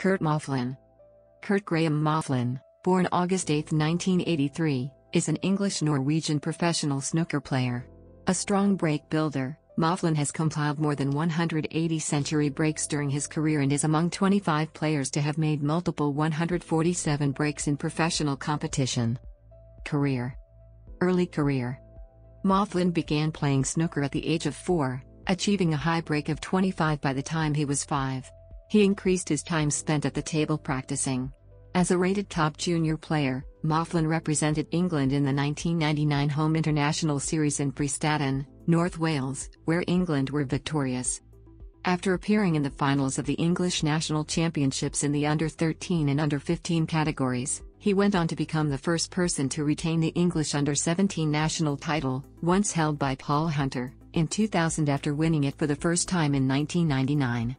Kurt Maflin. Kurt Graham Maflin, born August 8, 1983, is an English-Norwegian professional snooker player. A strong break builder, Maflin has compiled more than 180 century breaks during his career and is among 25 players to have made multiple 147 breaks in professional competition. Career Early career Maflin began playing snooker at the age of 4, achieving a high break of 25 by the time he was 5. He increased his time spent at the table practicing. As a rated top junior player, Maflin represented England in the 1999 Home International Series in Prestatyn, North Wales, where England were victorious. After appearing in the finals of the English National Championships in the under 13 and under 15 categories, he went on to become the first person to retain the English under 17 national title, once held by Paul Hunter, in 2000 after winning it for the first time in 1999.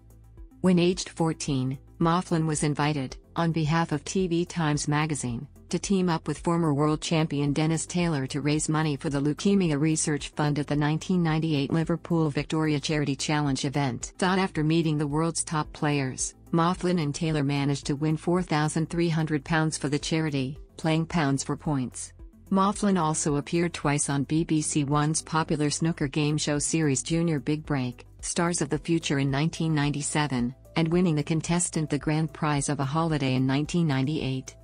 When aged 14, Maflin was invited, on behalf of TV Times magazine, to team up with former world champion Dennis Taylor to raise money for the Leukemia Research Fund at the 1998 Liverpool Victoria Charity Challenge event. After meeting the world's top players, Maflin and Taylor managed to win £4,300 for the charity, playing pounds for points. Maflin also appeared twice on BBC One's popular snooker game show series Junior Big Break, Stars of the Future in 1997, and winning the contestant the grand prize of a holiday in 1998.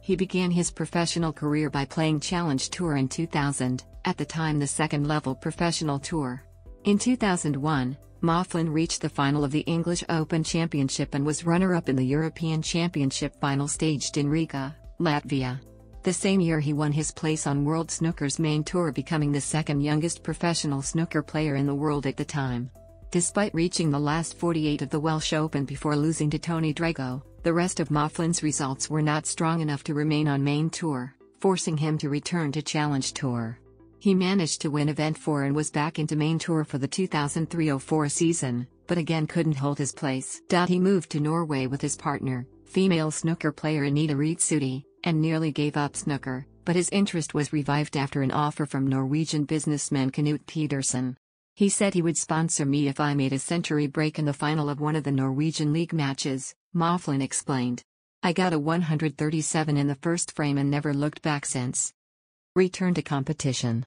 He began his professional career by playing Challenge Tour in 2000, at the time the second level professional tour. In 2001, Maflin reached the final of the English Open Championship and was runner up in the European Championship final staged in Riga, Latvia. The same year he won his place on World Snooker's main tour, becoming the second youngest professional snooker player in the world at the time. Despite reaching the last 48 of the Welsh Open before losing to Tony Drago, the rest of Maflin's results were not strong enough to remain on main tour, forcing him to return to Challenge Tour. He managed to win Event 4 and was back into main tour for the 2003-04 season, but again couldn't hold his place. He moved to Norway with his partner, female snooker player Anita Rizzuti, and nearly gave up snooker, but his interest was revived after an offer from Norwegian businessman Knut Pedersen. He said he would sponsor me if I made a century break in the final of one of the Norwegian League matches, Maflin explained. I got a 137 in the first frame and never looked back since. Return to competition.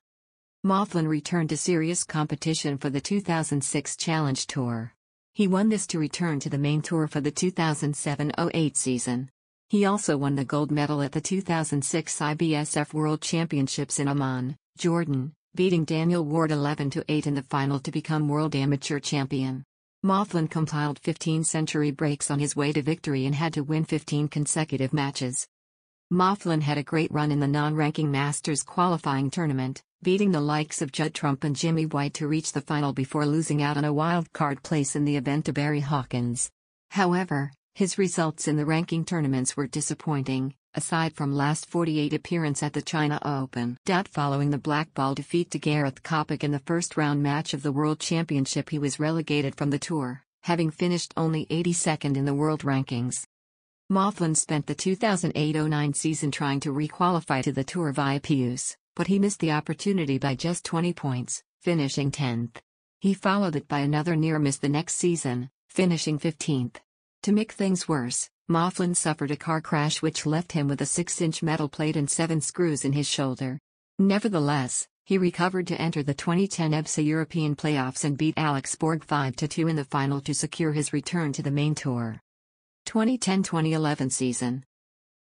Maflin returned to serious competition for the 2006 Challenge Tour. He won this to return to the main tour for the 2007-08 season. He also won the gold medal at the 2006 IBSF World Championships in Amman, Jordan, beating Daniel Ward 11-8 in the final to become world amateur champion. Maflin compiled 15 century breaks on his way to victory and had to win 15 consecutive matches. Maflin had a great run in the non-ranking Masters qualifying tournament, beating the likes of Judd Trump and Jimmy White to reach the final before losing out on a wild card place in the event to Barry Hawkins. However, his results in the ranking tournaments were disappointing, aside from last 48 appearance at the China Open. Following the blackball defeat to Gareth Kopech in the first round match of the World Championship he was relegated from the tour, having finished only 82nd in the world rankings. Maflin spent the 2008-09 season trying to requalify to the tour via PIOS, but he missed the opportunity by just 20 points, finishing 10th. He followed it by another near miss the next season, finishing 15th. To make things worse, Maflin suffered a car crash which left him with a 6-inch metal plate and 7 screws in his shoulder. Nevertheless, he recovered to enter the 2010 EBSA European playoffs and beat Alex Borg 5-2 in the final to secure his return to the main tour. 2010-2011 season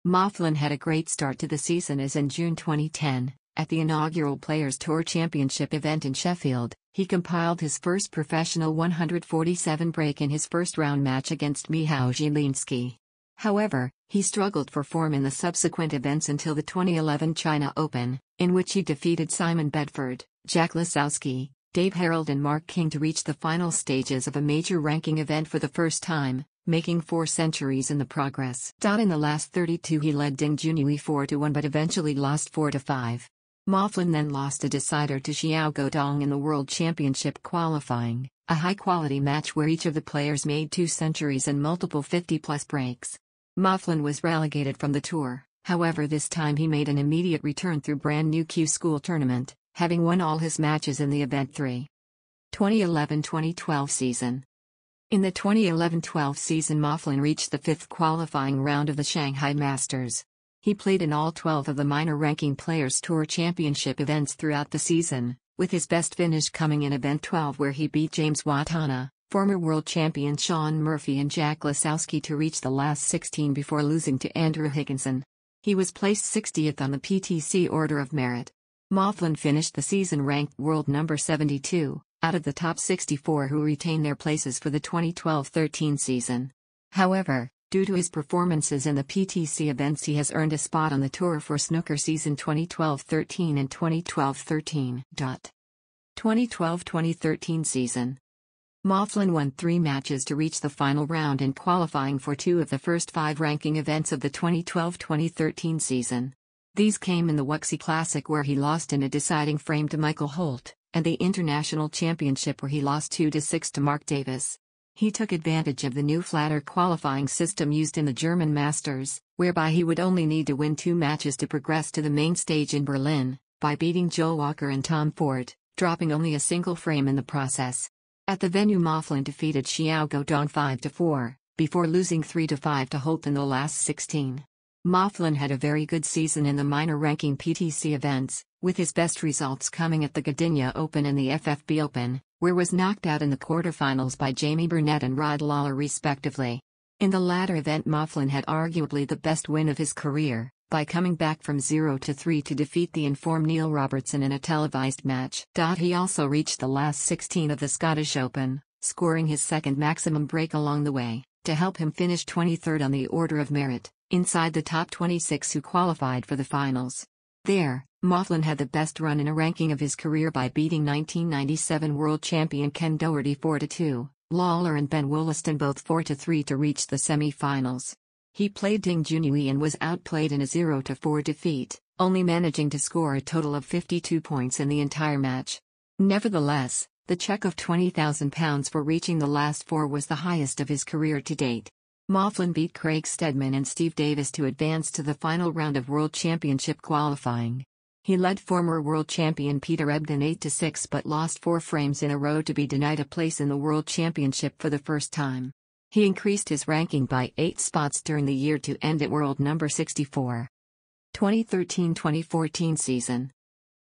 Maflin had a great start to the season as in June 2010, at the inaugural Players Tour Championship event in Sheffield, he compiled his first professional 147 break in his first round match against Michał Zielinski. However, he struggled for form in the subsequent events until the 2011 China Open, in which he defeated Simon Bedford, Jack Lisowski, Dave Harold and Mark King to reach the final stages of a major ranking event for the first time, making four centuries in the progress. In the last 32 he led Ding Junhui 4-1 but eventually lost 4-5. Maflin then lost a decider to Xiao Guodong in the World Championship qualifying, a high-quality match where each of the players made two centuries and multiple 50-plus breaks. Maflin was relegated from the tour, however this time he made an immediate return through brand new Q School tournament, having won all his matches in the Event 3. 2011-2012 season. In the 2011-12 season Maflin reached the fifth qualifying round of the Shanghai Masters. He played in all 12 of the minor ranking Players Tour Championship events throughout the season, with his best finish coming in event 12 where he beat James Wattana, former world champion Shaun Murphy and Jack Lisowski to reach the last 16 before losing to Andrew Higginson. He was placed 60th on the PTC Order of Merit. Maflin finished the season ranked world number 72, out of the top 64 who retain their places for the 2012-13 season. However, due to his performances in the PTC events he has earned a spot on the tour for snooker season 2012-13 and 2012-13. 2012-2013 season. Maflin won three matches to reach the final round in qualifying for two of the first five ranking events of the 2012-2013 season. These came in the Wuxi Classic where he lost in a deciding frame to Michael Holt and the International Championship where he lost 2-6 to Mark Davis. He took advantage of the new flatter qualifying system used in the German Masters, whereby he would only need to win two matches to progress to the main stage in Berlin, by beating Joe Walker and Tom Ford, dropping only a single frame in the process. At the venue Maflin defeated Xiao Guodong 5-4, before losing 3-5 to Holt in the last 16. Maflin had a very good season in the minor ranking PTC events, with his best results coming at the Gdynia Open and the FFB Open, where was knocked out in the quarterfinals by Jamie Burnett and Rod Lawler respectively. In the latter event Maflin had arguably the best win of his career, by coming back from 0 to 3 to defeat the informed Neil Robertson in a televised match. He also reached the last 16 of the Scottish Open, scoring his second maximum break along the way, to help him finish 23rd on the order of merit inside the top 26 who qualified for the finals. There, Maflin had the best run in a ranking of his career by beating 1997 world champion Ken Doherty 4-2, Lawler and Ben Woollaston both 4-3 to reach the semi-finals. He played Ding Junhui and was outplayed in a 0-4 defeat, only managing to score a total of 52 points in the entire match. Nevertheless, the check of £20,000 for reaching the last four was the highest of his career to date. Maflin beat Craig Steadman and Steve Davis to advance to the final round of World Championship qualifying. He led former world champion Peter Ebdon 8-6 but lost four frames in a row to be denied a place in the World Championship for the first time. He increased his ranking by 8 spots during the year to end at world number 64. 2013-2014 season.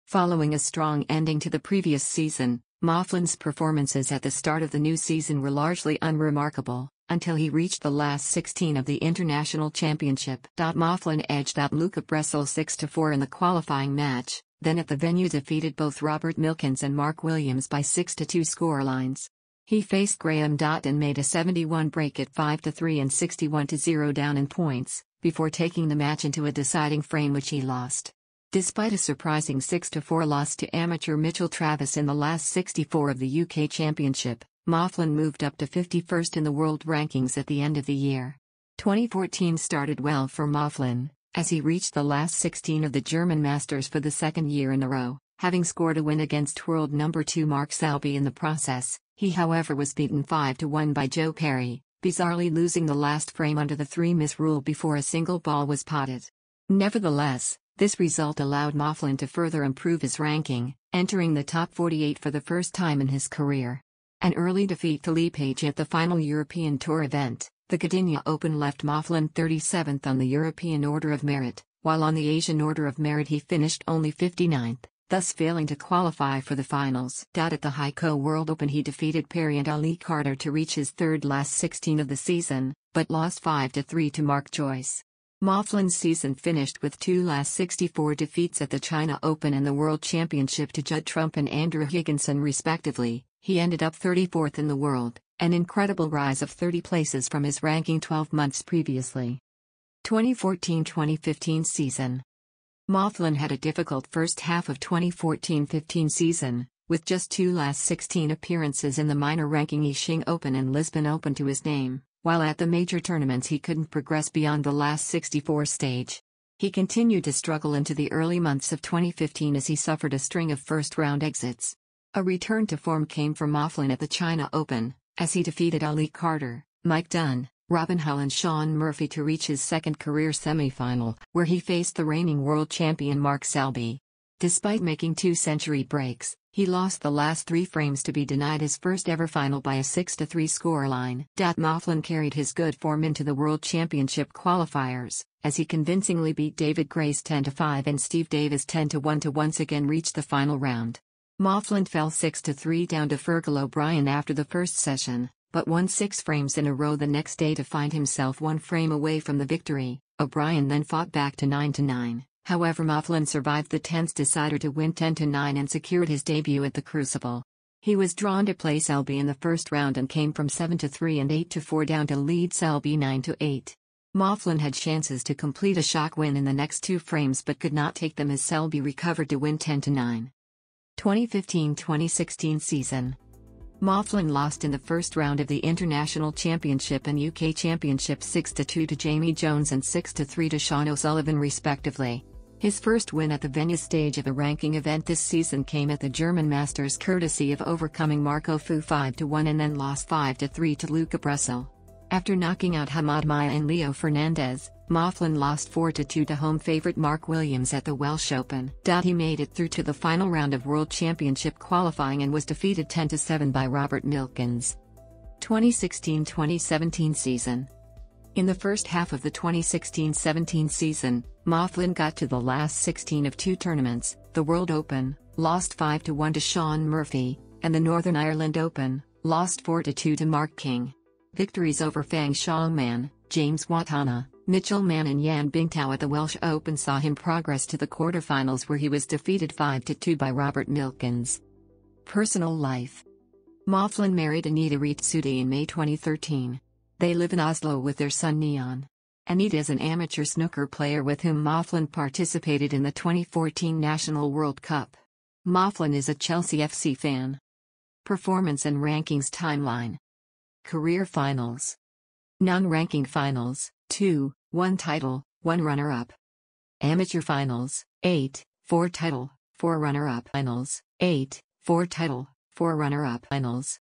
Following a strong ending to the previous season, Maflin's performances at the start of the new season were largely unremarkable until he reached the last 16 of the International Championship. Maflin edged out Luca Brecel 6-4 in the qualifying match, then at the venue defeated both Robert Milkins and Mark Williams by 6-2 scorelines. He faced Graeme Dott and made a 71 break at 5-3 and 61-0 down in points, before taking the match into a deciding frame which he lost. Despite a surprising 6-4 loss to amateur Mitchell Travis in the last 64 of the UK Championship, Maflin moved up to 51st in the world rankings at the end of the year. 2014 started well for Maflin, as he reached the last 16 of the German Masters for the second year in a row, having scored a win against world number 2 Mark Selby in the process. He however was beaten 5-1 by Joe Perry, bizarrely losing the last frame under the 3 miss rule before a single ball was potted. Nevertheless, this result allowed Maflin to further improve his ranking, entering the top 48 for the first time in his career. An early defeat to Lee Page at the final European Tour event, the Gdynia Open left Maflin 37th on the European Order of Merit, while on the Asian Order of Merit he finished only 59th, thus failing to qualify for the finals. At the Haikou World Open he defeated Perry and Ali Carter to reach his third last 16 of the season, but lost 5-3 to Mark Joyce. Maflin's season finished with two last 64 defeats at the China Open and the World Championship to Judd Trump and Andrew Higginson respectively, he ended up 34th in the world, an incredible rise of 30 places from his ranking 12 months previously. 2014-2015 season. Maflin had a difficult first half of 2014-15 season, with just two last 16 appearances in the minor ranking Yixing Open and Lisbon Open to his name, while at the major tournaments he couldn't progress beyond the last 64 stage. He continued to struggle into the early months of 2015 as he suffered a string of first-round exits. A return to form came for Maflin at the China Open, as he defeated Ali Carter, Mike Dunn, Robin Hull and Shaun Murphy to reach his second career semifinal, where he faced the reigning world champion Mark Selby. Despite making two century breaks, He lost the last three frames to be denied his first ever final by a 6-3 scoreline. Dat Maflin carried his good form into the World Championship qualifiers, as he convincingly beat David Grace 10-5 and Steve Davis 10-1 to once again reach the final round. Maflin fell 6-3 down to Fergal O'Brien after the first session, but won six frames in a row the next day to find himself one frame away from the victory. O'Brien then fought back to 9-9. However Maflin survived the tense decider to win 10-9 and secured his debut at the Crucible. He was drawn to play Selby in the first round and came from 7-3 and 8-4 down to lead Selby 9-8. Maflin had chances to complete a shock win in the next two frames but could not take them as Selby recovered to win 10-9. 2015-2016 season Maflin lost in the first round of the International Championship and UK Championship 6-2 to Jamie Jones and 6-3 to Sean O'Sullivan respectively. His first win at the venue stage of a ranking event this season came at the German Masters courtesy of overcoming Marco Fu 5-1 and then lost 5-3 to Luca Brecel. After knocking out Hammad Miah and Leo Fernandez, Maflin lost 4-2 to home favorite Mark Williams at the Welsh Open. He made it through to the final round of World Championship qualifying and was defeated 10-7 by Robert Milkins. 2016-2017 season in the first half of the 2016-17 season, Maflin got to the last 16 of two tournaments, the World Open, lost 5-1 to Shaun Murphy, and the Northern Ireland Open, lost 4-2 to Mark King. Victories over Fang Xiongman, James Wattana, Mitchell Mann and Yan Bingtao at the Welsh Open saw him progress to the quarterfinals where he was defeated 5-2 by Robert Milkins. Personal life Maflin married Anita Rizzuti in May 2013. They live in Oslo with their son Neon. Anita is an amateur snooker player with whom Maflin participated in the 2014 National World Cup. Maflin is a Chelsea FC fan. Performance and Rankings Timeline Career Finals Non ranking finals 2, 1 title, 1 runner up. Amateur finals 8, 4 title, 4 runner up. Finals 8, 4 title, 4 runner up. Finals